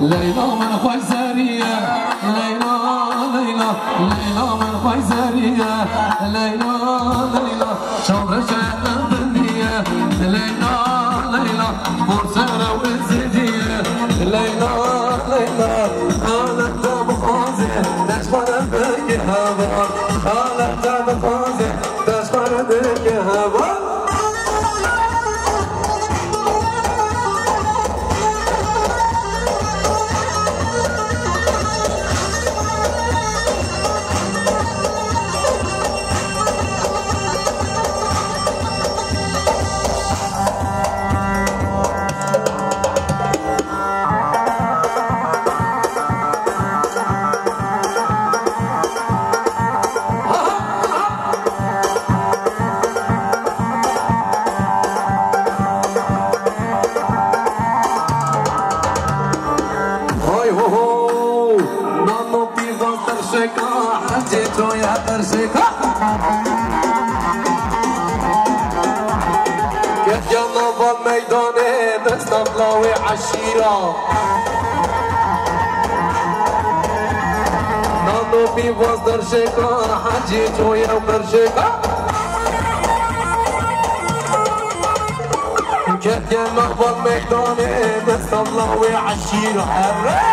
ليلى من خوي ليلى ليلى ليلى من خوي ليلى ليلى شمر شعر الدنيا ليلى ليلى فرسانة وزيدية. ليلى ليلى أنا تاب خوزي نشمر بك بار. أنا تاب خوزي نشمر بك بار. عشيرة نانو في وزدر شكا حجي جويا وبرشكا كيف يا ميداني بس الله وعشيرة حرام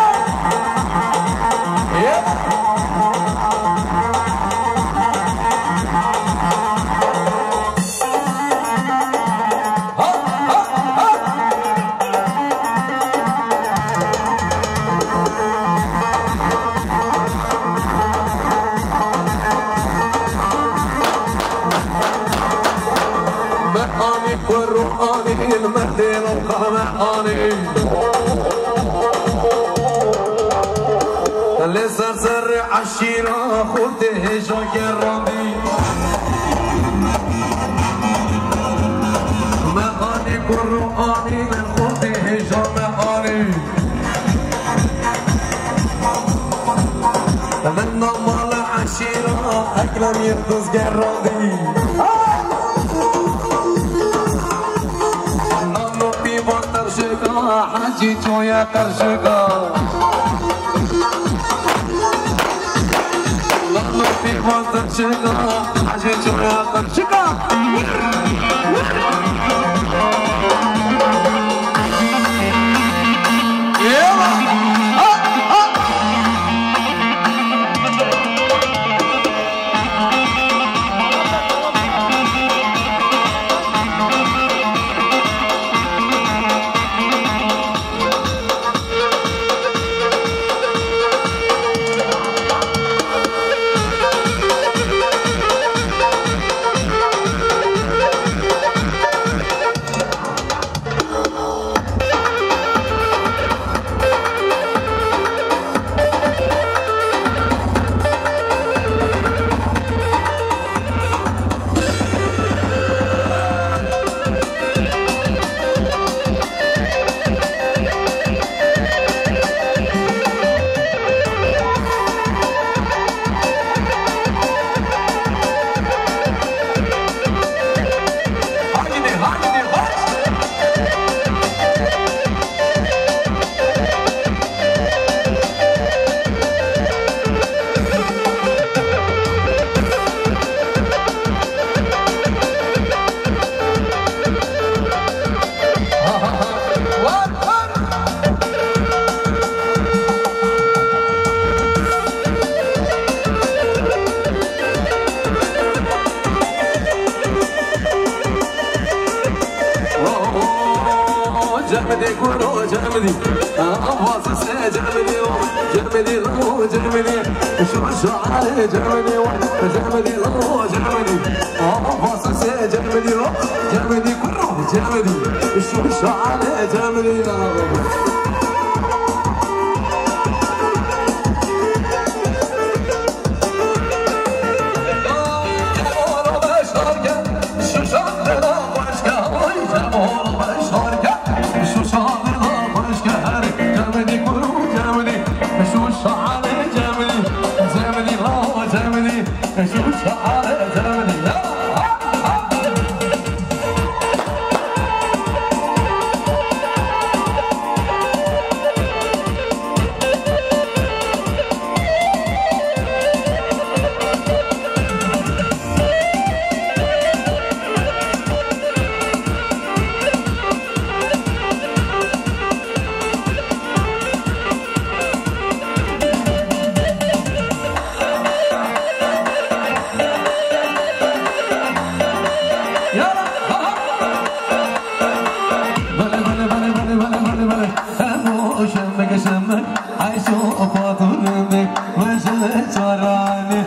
المهدي والقمحاني اللي صار سر عالشيرة خذته شاكر ربي مهاني قرآني من خذته شامحاني من نمال عالشيرة أكرم يرقص قرابي حاجی چویا ترشگا جمدي كورو جمدي باصص جرمني جرمني لو جرمني شو على جرمني جرمني لو جرمني باصص جرمني جرمني كله جرمني شو على جرمني اشوف اظلمك وجه جراني